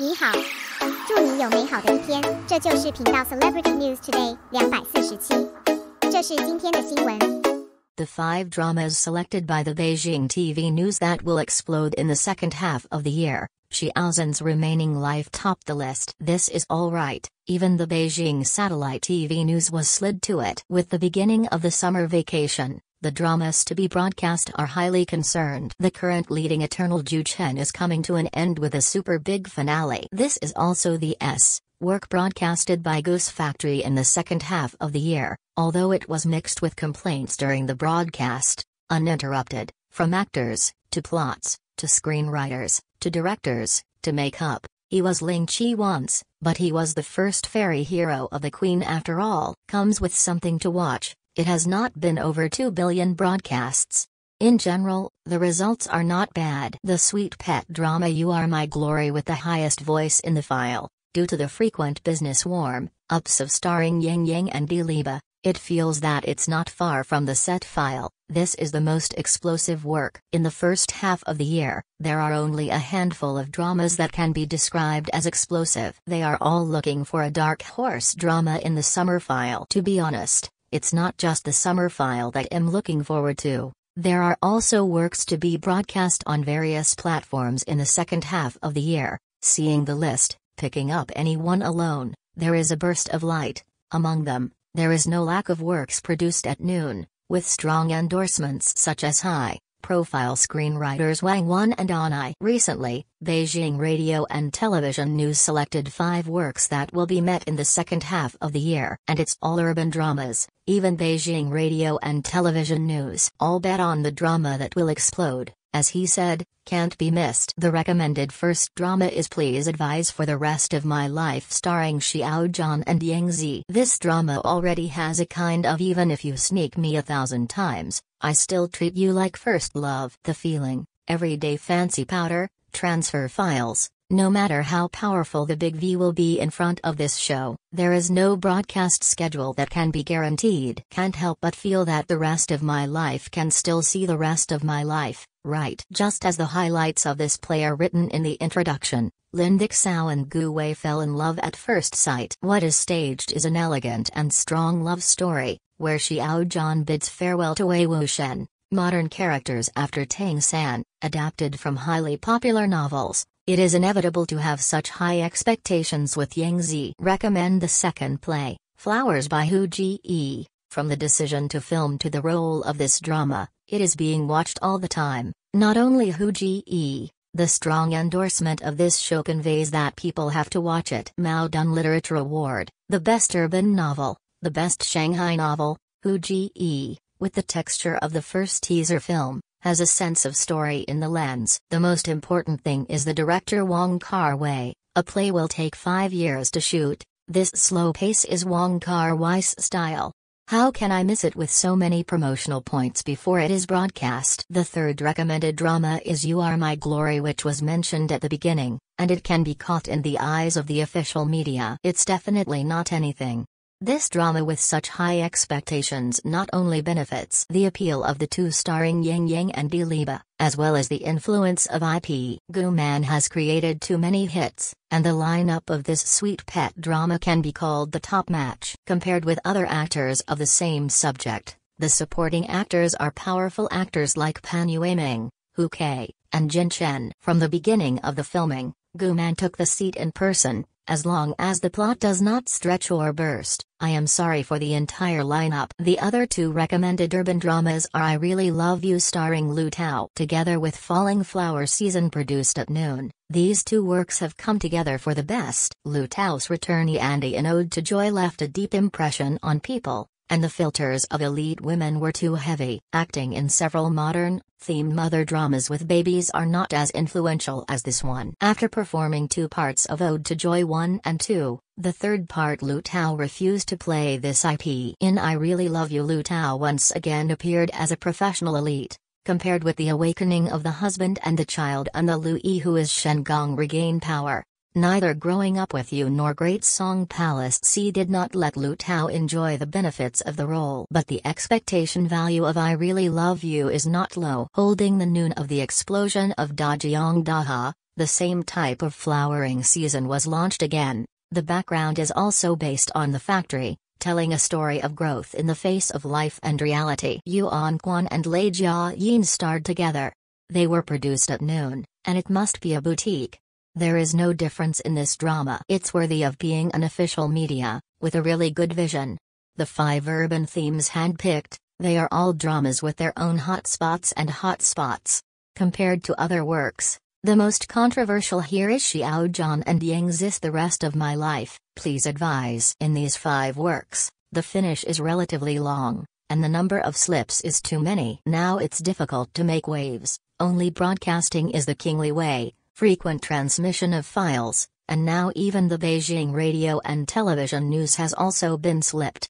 你好，祝你有美好的一天。这就是频道 Celebrity News Today 两百四十七，这是今天的新闻。The five dramas selected by the Beijing TV news that will explode in the second half of the year. Xiao Zhan's remaining life topped the list. This is all right, even the Beijing satellite TV news was slid to it with the beginning of the summer vacation the dramas to be broadcast are highly concerned. The current leading Eternal Jue Chen is coming to an end with a super big finale. This is also the S work broadcasted by Goose Factory in the second half of the year, although it was mixed with complaints during the broadcast, uninterrupted, from actors, to plots, to screenwriters, to directors, to makeup. He was Ling Chi once, but he was the first fairy hero of the Queen after all. Comes with something to watch, it has not been over 2 billion broadcasts. In general, the results are not bad. The sweet pet drama You Are My Glory with the highest voice in the file, due to the frequent business warm ups of starring Yang Yang and Diliba, it feels that it's not far from the set file. This is the most explosive work. In the first half of the year, there are only a handful of dramas that can be described as explosive. They are all looking for a dark horse drama in the summer file. To be honest, it's not just the summer file that I'm looking forward to. There are also works to be broadcast on various platforms in the second half of the year. Seeing the list, picking up any one alone, there is a burst of light. Among them, there is no lack of works produced at noon, with strong endorsements such as high profile screenwriters Wang Wan and Anai. Recently, Beijing Radio and Television News selected five works that will be met in the second half of the year, and it's all urban dramas. Even Beijing Radio and Television News all bet on the drama that will explode, as he said, can't be missed. The recommended first drama is Please Advise for the Rest of My Life starring Xiao Zhan and Yang Zi. This drama already has a kind of even if you sneak me a thousand times, I still treat you like first love. The feeling, everyday fancy powder, transfer files, no matter how powerful the big V will be in front of this show, there is no broadcast schedule that can be guaranteed. Can't help but feel that the rest of my life can still see the rest of my life, right? Just as the highlights of this play are written in the introduction, Lin Dixao and Gu Wei fell in love at first sight. What is staged is an elegant and strong love story, where Xiao Zhan bids farewell to Wei Wuxian, modern characters after Tang San, adapted from highly popular novels. It is inevitable to have such high expectations with Yang Zi. Recommend the second play, Flowers by Hu Ji From the decision to film to the role of this drama, it is being watched all the time. Not only Hu Ji the strong endorsement of this show conveys that people have to watch it. Mao Dun Literature Award, the best urban novel, the best Shanghai novel, Hu Ji with the texture of the first teaser film has a sense of story in the lens. The most important thing is the director Wong Kar Wai. A play will take five years to shoot, this slow pace is Wong Kar Wai's style. How can I miss it with so many promotional points before it is broadcast? The third recommended drama is You Are My Glory, which was mentioned at the beginning, and it can be caught in the eyes of the official media. It's definitely not anything. This drama with such high expectations not only benefits the appeal of the two starring Yang Yang and Diliba, as well as the influence of IP. Gu Man has created too many hits, and the lineup of this sweet pet drama can be called the top match. Compared with other actors of the same subject, the supporting actors are powerful actors like Pan Yueming, Hu Ke, and Jin Chen. From the beginning of the filming, Gu Man took the seat in person, as long as the plot does not stretch or burst, I am sorry for the entire lineup. The other two recommended urban dramas are I Really Love You starring Liu Tao together with Falling Flower season produced at noon. These two works have come together for the best. Liu Tao's returnee Andy in Ode to Joy left a deep impression on people, and the filters of elite women were too heavy. Acting in several modern, themed mother dramas with babies are not as influential as this one. After performing two parts of Ode to Joy 1 and 2, the third part Liu Tao refused to play this IP. In I Really Love You Liu Tao once again appeared as a professional elite. Compared with the awakening of the husband and the child and the Lu Yi who is Shen Gong regain power, Neither Growing Up With You nor Great Song Palace C did not let Liu Tao enjoy the benefits of the role. But the expectation value of I Really Love You is not low. Holding the noon of the explosion of Dajiang Daha, the same type of flowering season was launched again. The background is also based on The Factory, telling a story of growth in the face of life and reality. Yuan Quan and Lei Jia Yin starred together. They were produced at noon, and it must be a boutique. There is no difference in this drama. It's worthy of being an official media, with a really good vision. The five urban themes handpicked, they are all dramas with their own hot spots and hot spots. Compared to other works, the most controversial here is Xiao and Yang's The Rest of My Life, please advise. In these five works, the finish is relatively long, and the number of slips is too many. Now it's difficult to make waves, only broadcasting is the kingly way, frequent transmission of files, and now even the Beijing radio and television news has also been slipped.